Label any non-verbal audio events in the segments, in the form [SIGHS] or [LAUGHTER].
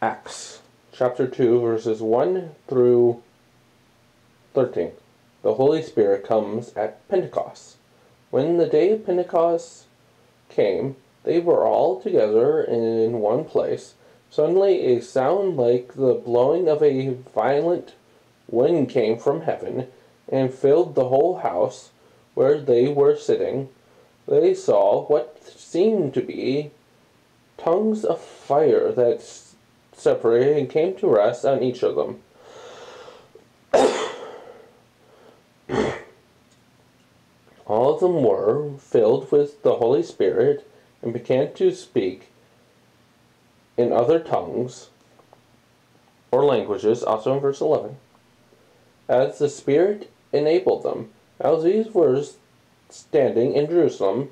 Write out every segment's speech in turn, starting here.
Acts chapter 2, verses 1 through 13. The Holy Spirit comes at Pentecost. When the day of Pentecost came, they were all together in one place. Suddenly, a sound like the blowing of a violent wind came from heaven and filled the whole house where they were sitting. They saw what seemed to be tongues of fire that separated and came to rest on each of them. [COUGHS] All of them were filled with the Holy Spirit and began to speak in other tongues or languages, also in verse 11, as the Spirit enabled them. As these were standing in Jerusalem,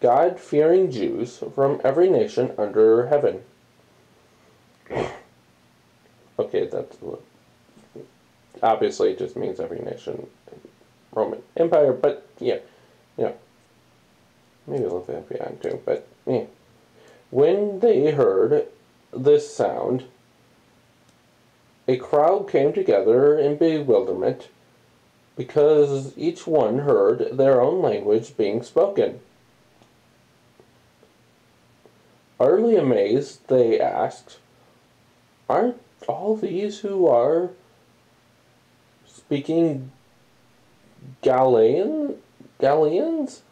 God fearing Jews from every nation under heaven. [COUGHS] okay, that's obviously it just means every nation Roman Empire, but yeah, know, maybe a little bit beyond too, but yeah. When they heard this sound, a crowd came together in bewilderment because each one heard their own language being spoken. Utterly amazed, they asked, Aren't all these who are speaking Galilean, Galileans?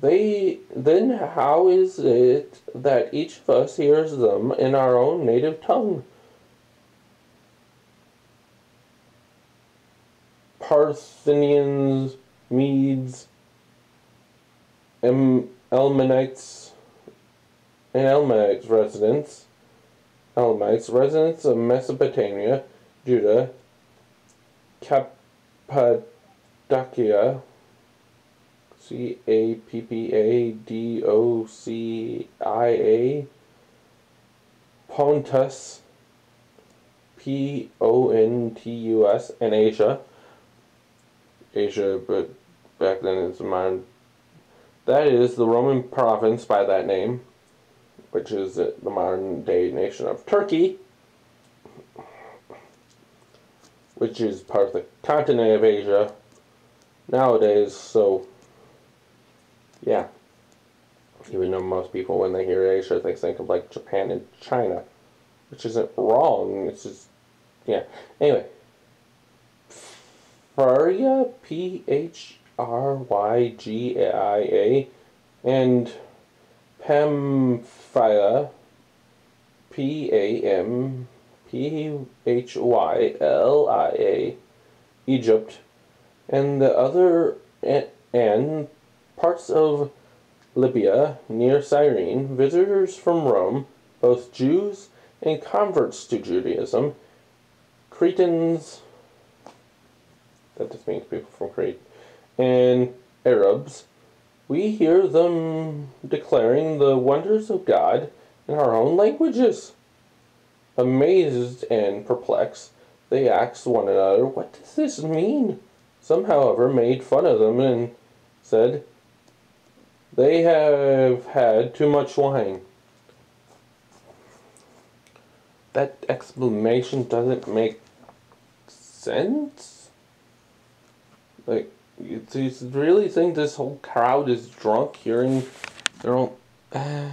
They then how is it that each of us hears them in our own native tongue? Parthians, Medes, em, Elmonites, and Elamites residents, Elamites residents of Mesopotamia, Judah, Cappadocia, C A P P A D O C I A, Pontus, P O N T U S, and Asia. Asia, but back then it's modern. That is the Roman province by that name, which is the modern day nation of Turkey, which is part of the continent of Asia nowadays, so yeah. Even though most people, when they hear Asia, they think of like Japan and China, which isn't wrong. It's just, yeah. Anyway, Phrygia, P H R Y G I A, and Pamphylia, P A M P H Y L I A, Egypt, and the other and parts of Libya near Cyrene, visitors from Rome, both Jews and converts to Judaism, Cretans that just means people from Crete, and Arabs, we hear them declaring the wonders of God in our own languages. Amazed and perplexed, they asked one another, What does this mean? Some, however, made fun of them and said, They have had too much wine. That explanation doesn't make sense. Like, you, you really think this whole crowd is drunk hearing their own... [SIGHS]